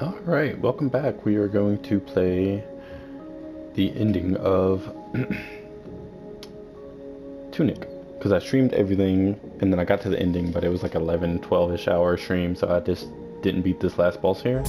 Alright, welcome back. We are going to play the ending of Tunic. Because I streamed everything, and then I got to the ending, but it was like 11, 12-ish hour stream, so I just didn't beat this last boss here.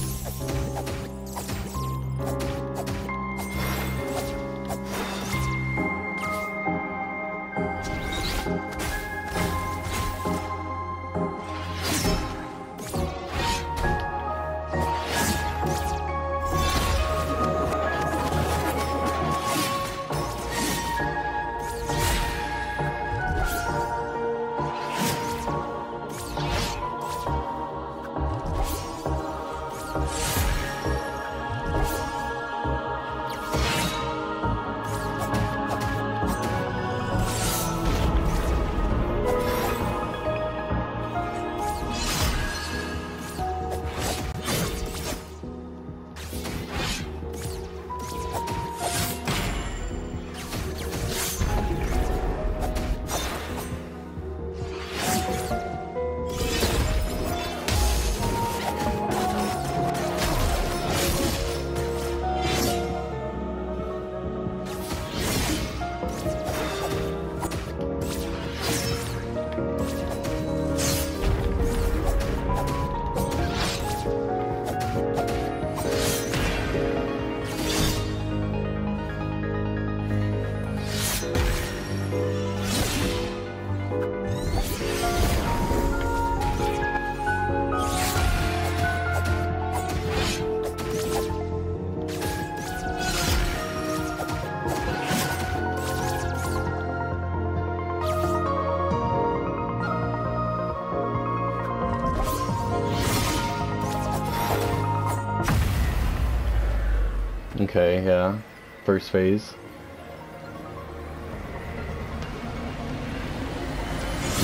Okay, yeah. First phase.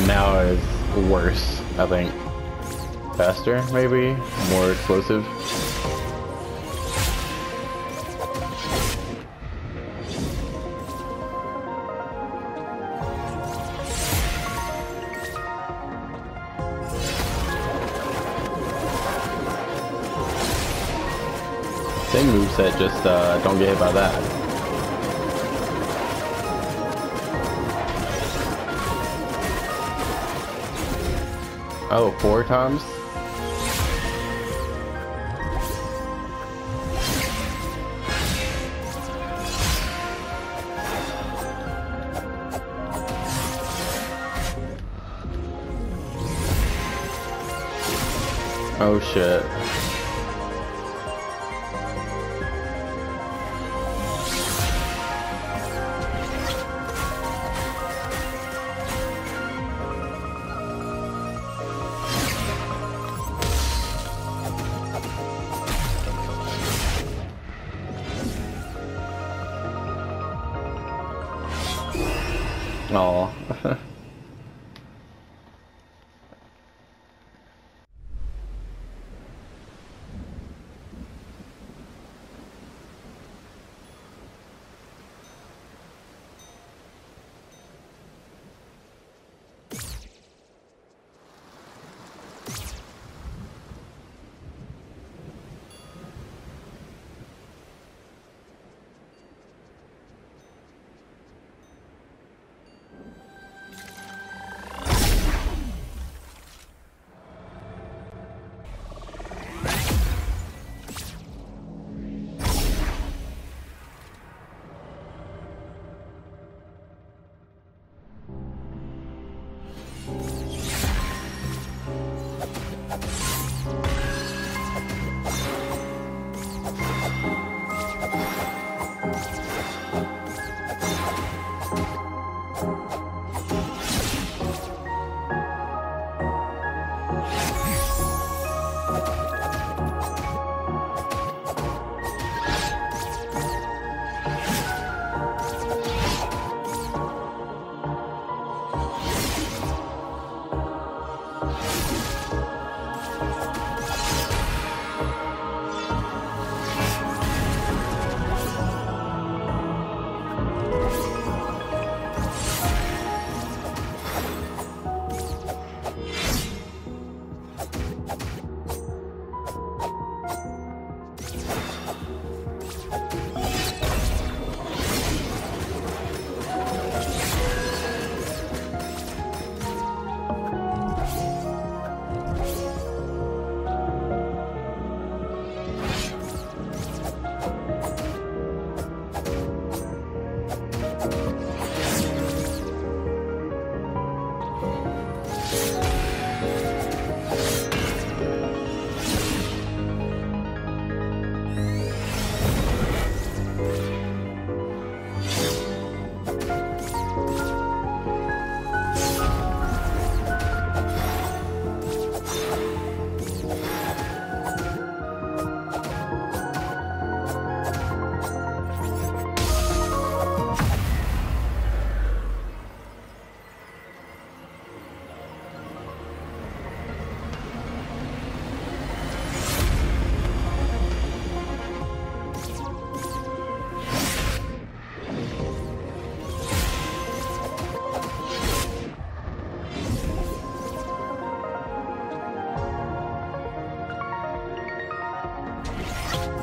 Now is worse, I think. Faster, maybe? More explosive? Same moveset, just uh, don't get hit by that. Oh, four times? Oh shit. Oh.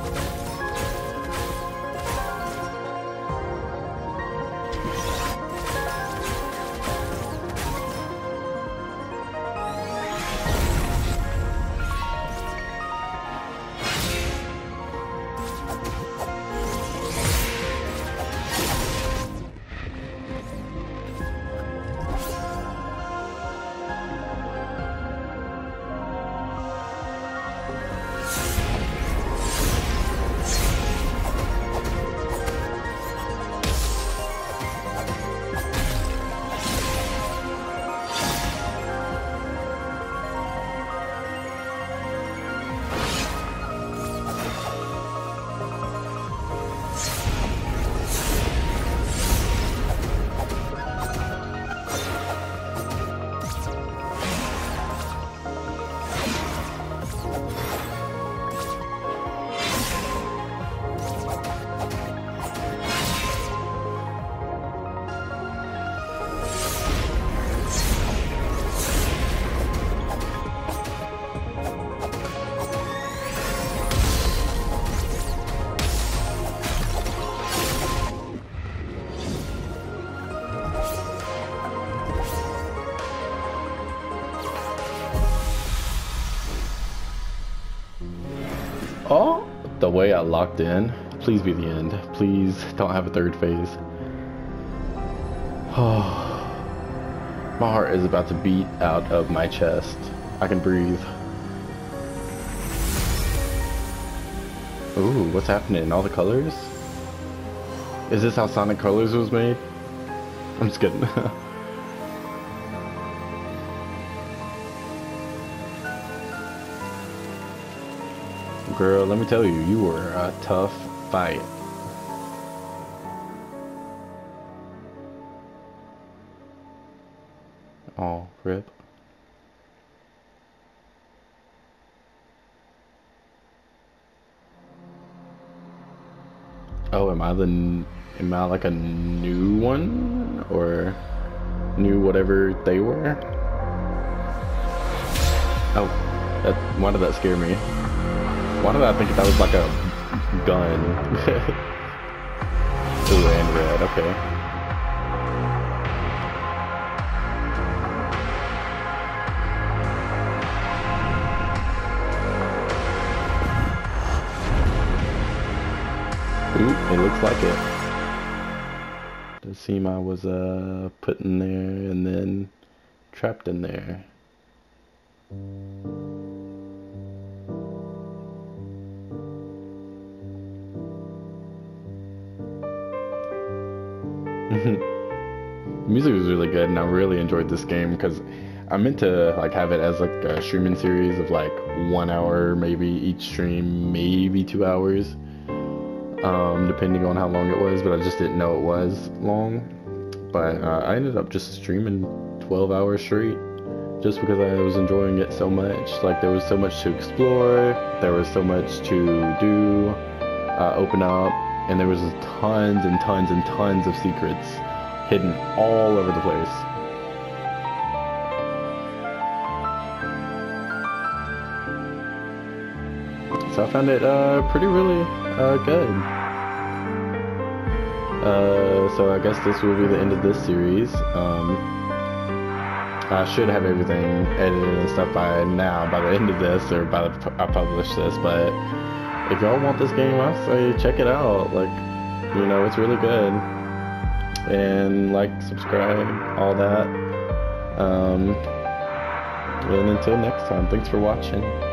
Oh, the way I locked in. Please be the end. Please don't have a third phase. Oh, my heart is about to beat out of my chest. I can breathe. Ooh, what's happening? All the colors? Is this how Sonic Colors was made? I'm just kidding. Girl, let me tell you, you were a tough fight. Oh, rip. Oh, am I the am I like a new one or new whatever they were? Oh, that, why did that scare me? Why did I think that was like a gun? Ooh, and red, okay. Ooh, it looks like it. The seam I was uh, put in there and then trapped in there. Music was really good and I really enjoyed this game because I meant to like have it as like a streaming series of like one hour maybe each stream maybe two hours um, depending on how long it was but I just didn't know it was long. But uh, I ended up just streaming 12 hours straight just because I was enjoying it so much. Like there was so much to explore there was so much to do uh, open up and there was tons and tons and tons of secrets hidden all over the place. So I found it uh, pretty really uh, good. Uh, so I guess this will be the end of this series. Um, I should have everything edited and stuff by now, by the end of this, or by the I publish this. But if y'all want this game, I say check it out. Like, you know, it's really good and like, subscribe, all that. Um, and until next time, thanks for watching.